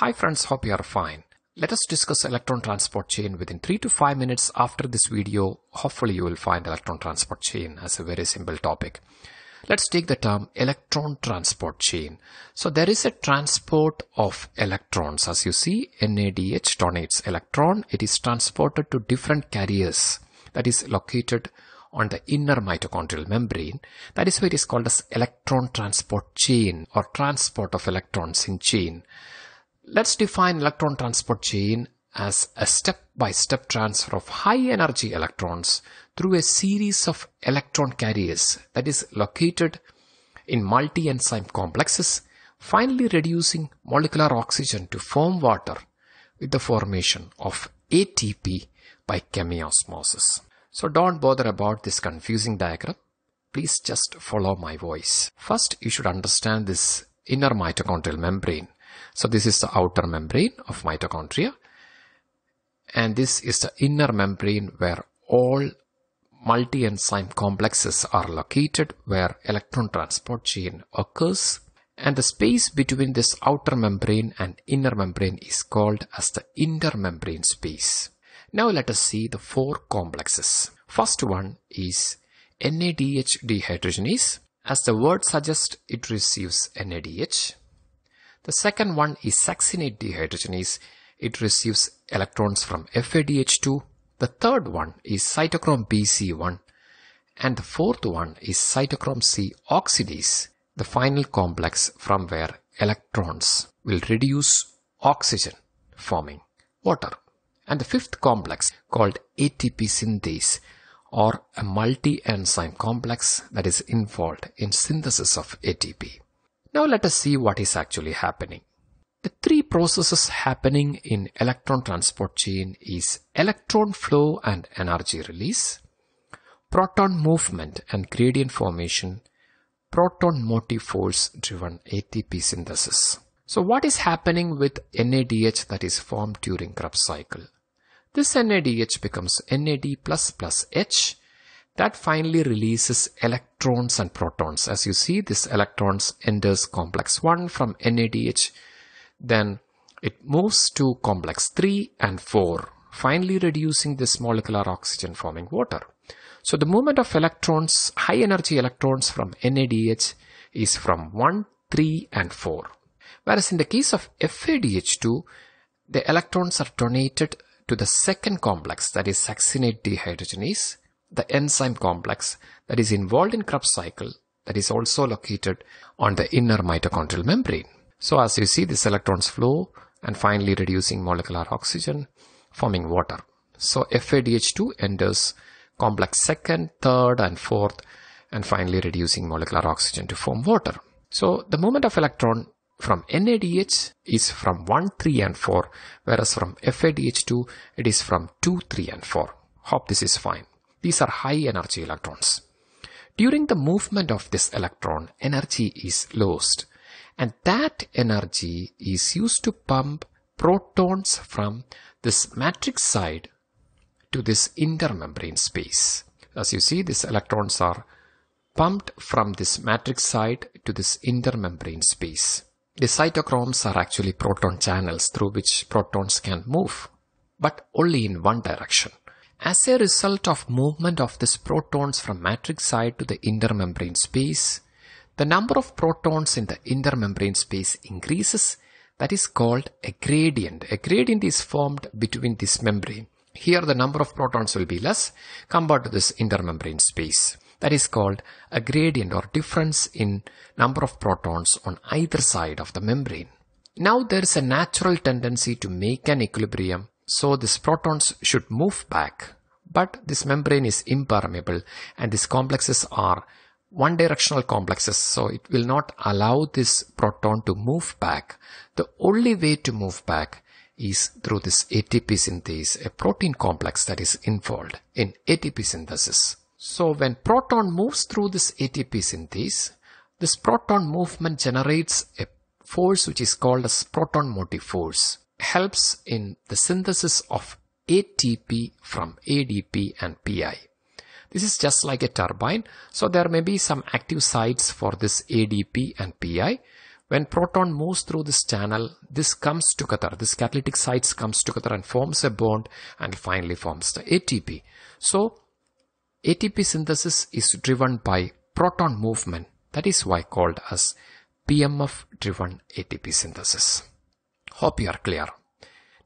Hi friends, hope you are fine. Let us discuss electron transport chain within 3 to 5 minutes after this video. Hopefully you will find electron transport chain as a very simple topic. Let's take the term electron transport chain. So there is a transport of electrons. As you see, NADH donates electron. It is transported to different carriers that is located on the inner mitochondrial membrane. That is why it is called as electron transport chain or transport of electrons in chain. Let's define electron transport chain as a step-by-step transfer of high energy electrons through a series of electron carriers that is located in multi-enzyme complexes, finally reducing molecular oxygen to form water with the formation of ATP by chemiosmosis. So don't bother about this confusing diagram. Please just follow my voice. First, you should understand this inner mitochondrial membrane so this is the outer membrane of mitochondria. And this is the inner membrane where all multi-enzyme complexes are located where electron transport chain occurs. And the space between this outer membrane and inner membrane is called as the intermembrane space. Now let us see the four complexes. First one is NADH dehydrogenase. As the word suggests, it receives NADH. The second one is succinate dehydrogenase. It receives electrons from FADH2. The third one is cytochrome BC1. And the fourth one is cytochrome C oxidase, the final complex from where electrons will reduce oxygen forming water. And the fifth complex called ATP synthase or a multi-enzyme complex that is involved in synthesis of ATP. Now let us see what is actually happening. The three processes happening in electron transport chain is electron flow and energy release, proton movement and gradient formation, proton motive force driven ATP synthesis. So what is happening with NADH that is formed during Krebs cycle? This NADH becomes NAD plus plus H that finally releases electrons and protons. As you see, this electrons enters complex 1 from NADH, then it moves to complex 3 and 4, finally reducing this molecular oxygen forming water. So the movement of electrons, high energy electrons from NADH is from 1, 3 and 4. Whereas in the case of FADH2, the electrons are donated to the second complex that is succinate dehydrogenase the enzyme complex that is involved in Krebs cycle that is also located on the inner mitochondrial membrane. So as you see, these electrons flow and finally reducing molecular oxygen, forming water. So FADH2 enters complex second, third and fourth and finally reducing molecular oxygen to form water. So the movement of electron from NADH is from 1, 3 and 4 whereas from FADH2 it is from 2, 3 and 4. Hope this is fine. These are high energy electrons. During the movement of this electron, energy is lost and that energy is used to pump protons from this matrix side to this intermembrane space. As you see, these electrons are pumped from this matrix side to this intermembrane space. The cytochromes are actually proton channels through which protons can move, but only in one direction. As a result of movement of these protons from matrix side to the intermembrane space, the number of protons in the intermembrane space increases. That is called a gradient. A gradient is formed between this membrane. Here the number of protons will be less compared to this intermembrane space. That is called a gradient or difference in number of protons on either side of the membrane. Now there is a natural tendency to make an equilibrium so these protons should move back. But this membrane is impermeable and these complexes are one directional complexes. So it will not allow this proton to move back. The only way to move back is through this ATP synthase, a protein complex that is involved in ATP synthesis. So when proton moves through this ATP synthase, this proton movement generates a force which is called as proton motive force helps in the synthesis of ATP from ADP and PI. This is just like a turbine. So there may be some active sites for this ADP and PI, When proton moves through this channel, this comes together, this catalytic sites comes together and forms a bond and finally forms the ATP. So ATP synthesis is driven by proton movement. That is why called as PMF driven ATP synthesis. Hope you are clear.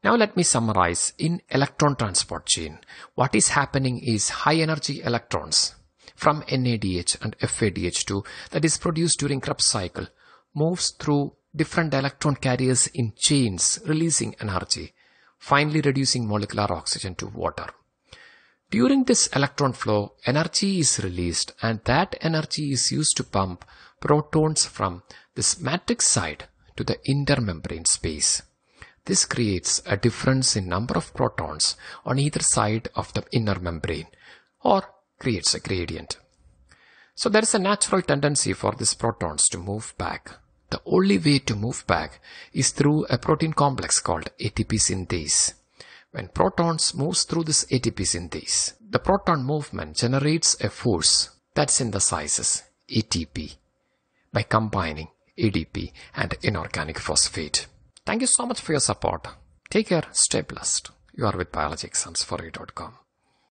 Now let me summarize in electron transport chain. What is happening is high energy electrons from NADH and FADH2 that is produced during Krebs cycle moves through different electron carriers in chains releasing energy, finally reducing molecular oxygen to water. During this electron flow, energy is released and that energy is used to pump protons from this matrix side to the intermembrane space. This creates a difference in number of protons on either side of the inner membrane or creates a gradient. So there is a natural tendency for these protons to move back. The only way to move back is through a protein complex called ATP synthase. When protons moves through this ATP synthase, the proton movement generates a force that synthesizes ATP by combining ADP and inorganic phosphate. Thank you so much for your support. Take care, stay blessed. You are with biologyexams4u.com.